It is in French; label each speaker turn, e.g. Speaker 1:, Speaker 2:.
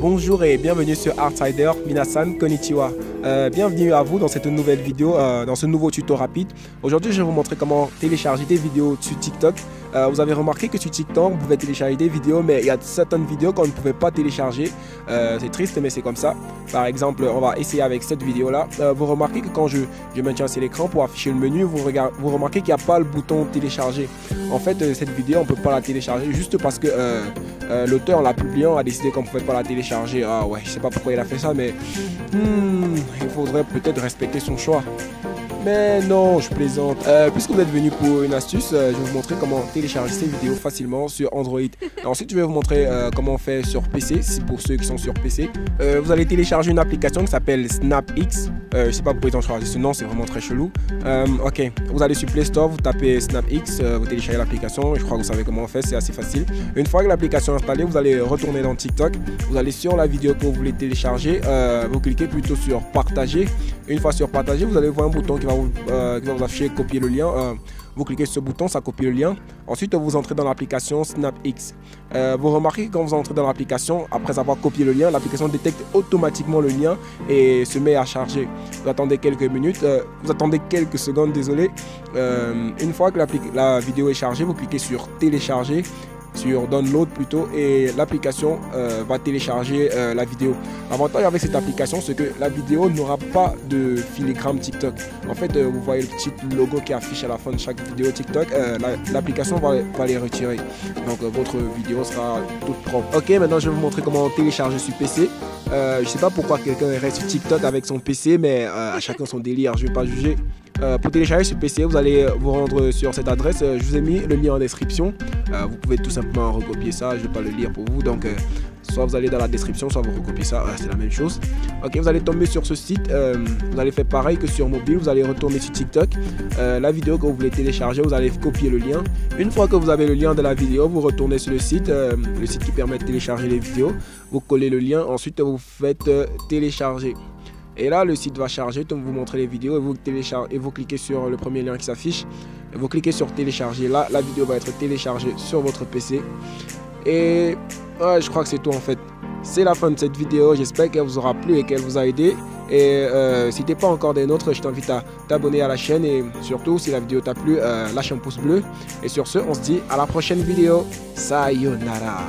Speaker 1: Bonjour et bienvenue sur Artsider, Minasan Konnichiwa. Euh, bienvenue à vous dans cette nouvelle vidéo, euh, dans ce nouveau tuto rapide. Aujourd'hui, je vais vous montrer comment télécharger des vidéos sur TikTok. Euh, vous avez remarqué que sur TikTok, vous pouvez télécharger des vidéos, mais il y a certaines vidéos qu'on ne pouvait pas télécharger. c'est triste, mais c'est comme ça. Par exemple, on va essayer avec cette vidéo-là. vous remarquez que quand je, je maintiens l'écran pour afficher le menu, vous, vous remarquez qu'il n'y a pas le bouton télécharger. En fait, cette vidéo, on ne peut pas la télécharger juste parce que l'auteur, la publiant, a décidé qu'on ne pouvait pas la télécharger ah ouais, je sais pas pourquoi il a fait ça, mais hmm, il faudrait peut-être respecter son choix. Mais non, je plaisante. Euh, puisque vous êtes venu pour une astuce, euh, je vais vous montrer comment télécharger ces vidéos facilement sur Android. ensuite, je vais vous montrer euh, comment on fait sur PC, si pour ceux qui sont sur PC. vous allez télécharger une application qui s'appelle SnapX. je sais pas pourquoi ils ont choisi ce nom, c'est vraiment très chelou. ok, vous allez sur Play Store, vous tapez SnapX, vous téléchargez l'application. Je crois que vous savez comment on fait, c'est assez facile. Une fois que l'application est installée, vous allez retourner dans TikTok. Vous allez sur la vidéo que vous voulez télécharger. vous cliquez plutôt sur partager. Une fois sur partager, vous allez voir un bouton qui vous, euh, vous afficher copier le lien. Euh, vous cliquez sur ce bouton, ça copie le lien. Ensuite, vous entrez dans l'application SnapX. Euh, vous remarquez que quand vous entrez dans l'application, après avoir copié le lien, l'application détecte automatiquement le lien et se met à charger. Vous attendez quelques minutes, vous attendez quelques secondes, désolé. une fois que la vidéo est chargée, vous cliquez sur télécharger sur download plutôt et l'application euh, va télécharger euh, la vidéo. L'avantage avec cette application c'est que la vidéo n'aura pas de filigrane TikTok. En fait euh, vous voyez le petit logo qui affiche à la fin de chaque vidéo TikTok, l'application va, les retirer. Donc votre vidéo sera toute propre. Ok maintenant je vais vous montrer comment télécharger sur PC. je sais pas pourquoi quelqu'un reste sur TikTok avec son PC mais à chacun son délire, je vais pas juger. Euh, pour télécharger sur PC, vous allez vous rendre sur cette adresse. Euh, je vous ai mis le lien en description. Euh, vous pouvez tout simplement recopier ça. Je ne vais pas le lire pour vous. Donc, soit vous allez dans la description, soit vous recopiez ça. c'est la même chose. Ok, vous allez tomber sur ce site. vous allez faire pareil que sur mobile. Vous allez retourner sur TikTok. la vidéo que vous voulez télécharger, vous allez copier le lien. Une fois que vous avez le lien de la vidéo, vous retournez sur le site, le site qui permet de télécharger les vidéos. Vous collez le lien. Ensuite, vous faites télécharger. Et là, le site va charger, donc vous montrez les vidéos et vous, et cliquez sur le premier lien qui s'affiche. Vous cliquez sur télécharger. Là, la vidéo va être téléchargée sur votre PC. Et je crois que c'est tout en fait. C'est la fin de cette vidéo. J'espère qu'elle vous aura plu et qu'elle vous a aidé. Et euh, si tu n'es pas encore des nôtres, je t'invite à t'abonner à la chaîne. Et surtout, si la vidéo t'a plu, euh, lâche un pouce bleu. Et sur ce, on se dit à la prochaine vidéo. Sayonara.